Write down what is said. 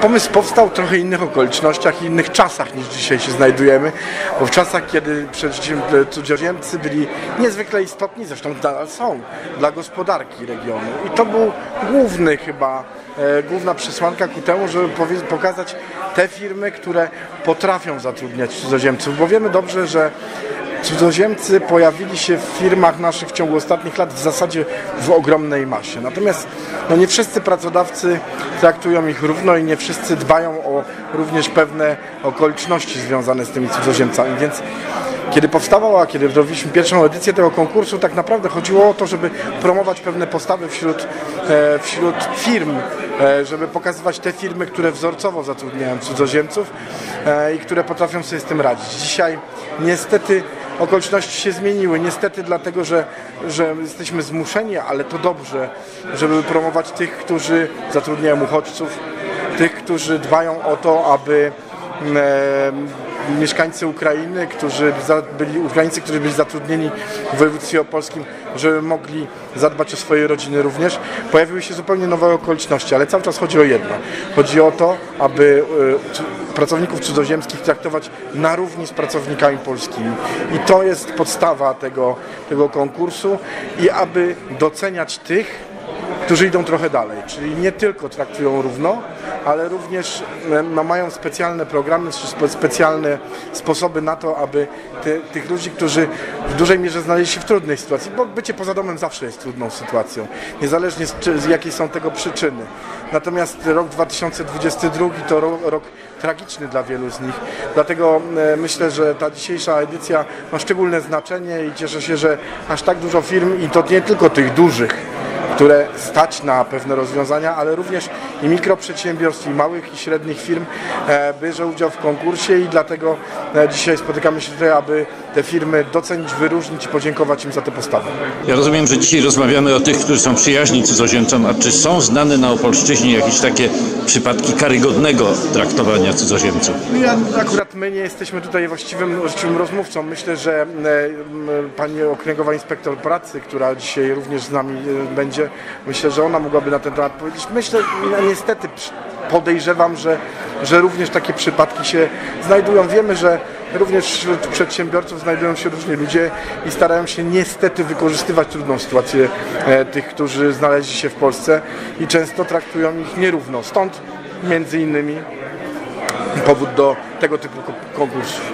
Pomysł powstał w trochę innych okolicznościach i innych czasach niż dzisiaj się znajdujemy, bo w czasach, kiedy cudzoziemcy byli niezwykle istotni, zresztą nadal są, dla gospodarki regionu. I to był główny chyba, e, główna przesłanka ku temu, żeby pokazać te firmy, które potrafią zatrudniać cudzoziemców, bo wiemy dobrze, że Cudzoziemcy pojawili się w firmach naszych w ciągu ostatnich lat w zasadzie w ogromnej masie. Natomiast no nie wszyscy pracodawcy traktują ich równo i nie wszyscy dbają o również pewne okoliczności związane z tymi cudzoziemcami. Więc kiedy powstawała, kiedy robiliśmy pierwszą edycję tego konkursu, tak naprawdę chodziło o to, żeby promować pewne postawy wśród, e, wśród firm, żeby pokazywać te firmy, które wzorcowo zatrudniają cudzoziemców e, i które potrafią sobie z tym radzić. Dzisiaj niestety okoliczności się zmieniły. Niestety dlatego, że, że jesteśmy zmuszeni, ale to dobrze, żeby promować tych, którzy zatrudniają uchodźców, tych, którzy dbają o to, aby e, mieszkańcy Ukrainy, którzy byli, Ukraińcy, którzy byli zatrudnieni w województwie opolskim, żeby mogli zadbać o swoje rodziny również. Pojawiły się zupełnie nowe okoliczności, ale cały czas chodzi o jedno. Chodzi o to, aby e, pracowników cudzoziemskich traktować na równi z pracownikami polskimi. I to jest podstawa tego, tego konkursu i aby doceniać tych, którzy idą trochę dalej, czyli nie tylko traktują równo, ale również mają specjalne programy, specjalne sposoby na to, aby ty, tych ludzi, którzy w dużej mierze znaleźli się w trudnej sytuacji, bo bycie poza domem zawsze jest trudną sytuacją, niezależnie z, z jakiej są tego przyczyny. Natomiast rok 2022 to ro, rok tragiczny dla wielu z nich, dlatego myślę, że ta dzisiejsza edycja ma szczególne znaczenie i cieszę się, że aż tak dużo firm i to nie tylko tych dużych, które stać na pewne rozwiązania, ale również i mikroprzedsiębiorstw, i małych i średnich firm e, bierze udział w konkursie i dlatego e, dzisiaj spotykamy się tutaj, aby te firmy docenić, wyróżnić i podziękować im za te postawy. Ja rozumiem, że dzisiaj rozmawiamy o tych, którzy są przyjaźni cudzoziemcom, a czy są znane na Opolszczyźnie jakieś takie przypadki karygodnego traktowania cudzoziemców? Ja, akurat my nie jesteśmy tutaj właściwym, właściwym rozmówcą. Myślę, że e, pani okręgowa inspektor pracy, która dzisiaj również z nami będzie, myślę, że ona mogłaby na ten temat powiedzieć. Myślę, no, niestety podejrzewam, że, że również takie przypadki się znajdują. Wiemy, że również wśród przedsiębiorców znajdują się różni ludzie i starają się niestety wykorzystywać trudną sytuację e, tych, którzy znaleźli się w Polsce i często traktują ich nierówno. Stąd między innymi powód do tego typu ko- konkursów.